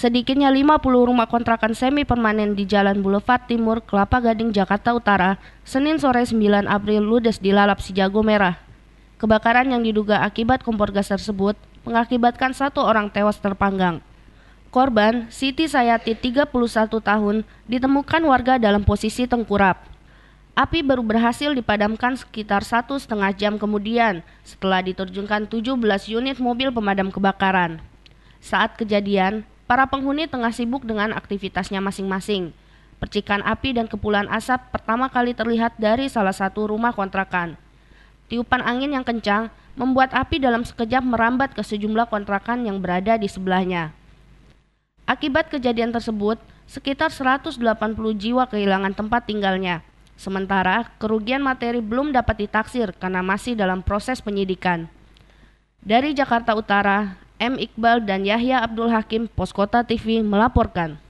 Sedikitnya 50 rumah kontrakan semi permanen di Jalan Boulevard Timur, Kelapa Gading, Jakarta Utara, Senin sore 9 April ludes dilalap si jago merah. Kebakaran yang diduga akibat kompor gas tersebut mengakibatkan satu orang tewas terpanggang. Korban, Siti Sayati 31 tahun, ditemukan warga dalam posisi tengkurap. Api baru berhasil dipadamkan sekitar satu setengah jam kemudian setelah diterjunkan 17 unit mobil pemadam kebakaran. Saat kejadian, Para penghuni tengah sibuk dengan aktivitasnya masing-masing. Percikan api dan kepulan asap pertama kali terlihat dari salah satu rumah kontrakan. Tiupan angin yang kencang membuat api dalam sekejap merambat ke sejumlah kontrakan yang berada di sebelahnya. Akibat kejadian tersebut, sekitar 180 jiwa kehilangan tempat tinggalnya. Sementara kerugian materi belum dapat ditaksir karena masih dalam proses penyidikan. Dari Jakarta Utara, M. Iqbal dan Yahya Abdul Hakim Poskota TV melaporkan.